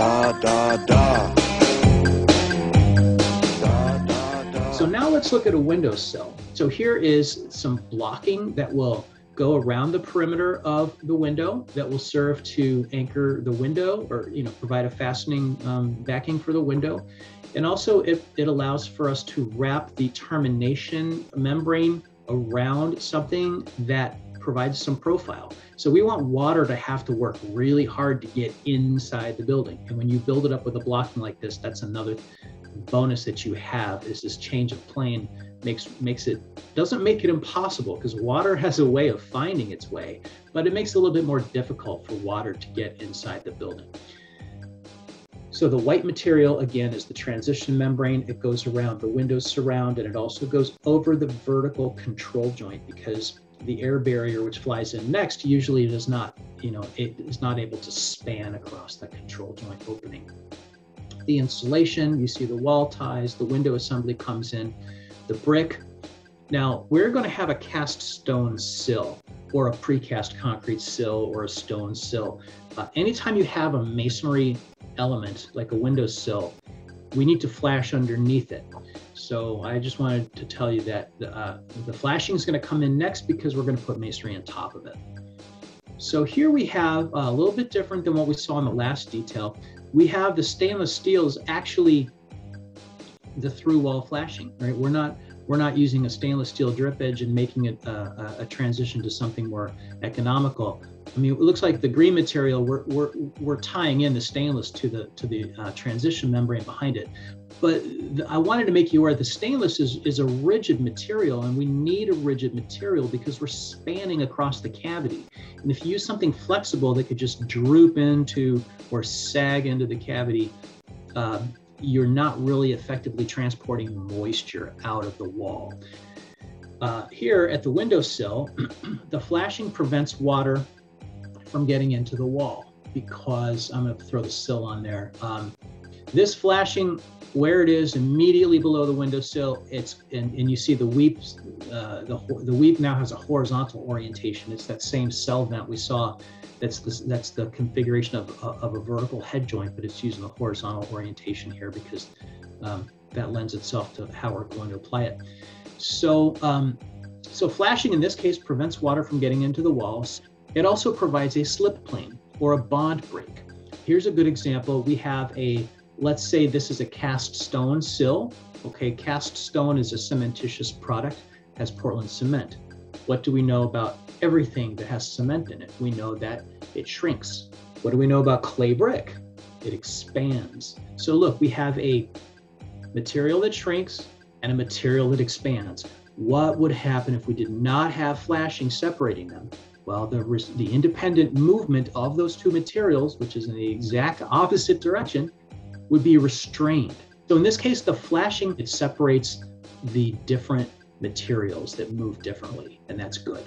Da da da. So now let's look at a windowsill. So here is some blocking that will go around the perimeter of the window that will serve to anchor the window or you know provide a fastening um, backing for the window. And also it, it allows for us to wrap the termination membrane around something that provides some profile. So we want water to have to work really hard to get inside the building. And when you build it up with a blocking like this, that's another bonus that you have is this change of plane makes makes it doesn't make it impossible because water has a way of finding its way, but it makes it a little bit more difficult for water to get inside the building. So the white material again is the transition membrane. It goes around the window surround and it also goes over the vertical control joint because the air barrier which flies in next usually does not, you know, it is not able to span across that control joint opening. The insulation, you see the wall ties, the window assembly comes in, the brick. Now we're going to have a cast stone sill or a precast concrete sill or a stone sill. Uh, anytime you have a masonry element like a windowsill, we need to flash underneath it. So I just wanted to tell you that the, uh, the flashing is going to come in next because we're going to put masonry on top of it. So here we have a little bit different than what we saw in the last detail. We have the stainless steel is actually the through wall flashing, right? We're not we're not using a stainless steel drip edge and making it a, a, a transition to something more economical. I mean, it looks like the green material we're, we're, we're tying in the stainless to the to the uh, transition membrane behind it. But I wanted to make you aware the stainless is, is a rigid material and we need a rigid material because we're spanning across the cavity. And if you use something flexible that could just droop into or sag into the cavity, uh, you're not really effectively transporting moisture out of the wall. Uh, here at the windowsill, the flashing prevents water from getting into the wall because I'm going to throw the sill on there. Um, this flashing where it is immediately below the windowsill, it's and, and you see the weep, uh, the the weep now has a horizontal orientation. It's that same cell vent we saw. That's the that's the configuration of of a vertical head joint, but it's using a horizontal orientation here because um, that lends itself to how we're going to apply it. So um, so flashing in this case prevents water from getting into the walls. It also provides a slip plane or a bond break. Here's a good example. We have a let's say this is a cast stone sill. Okay, cast stone is a cementitious product, has Portland cement. What do we know about everything that has cement in it? We know that it shrinks. What do we know about clay brick? It expands. So look, we have a material that shrinks and a material that expands. What would happen if we did not have flashing separating them? Well, the, the independent movement of those two materials, which is in the exact opposite direction, would be restrained. So in this case, the flashing, it separates the different materials that move differently, and that's good.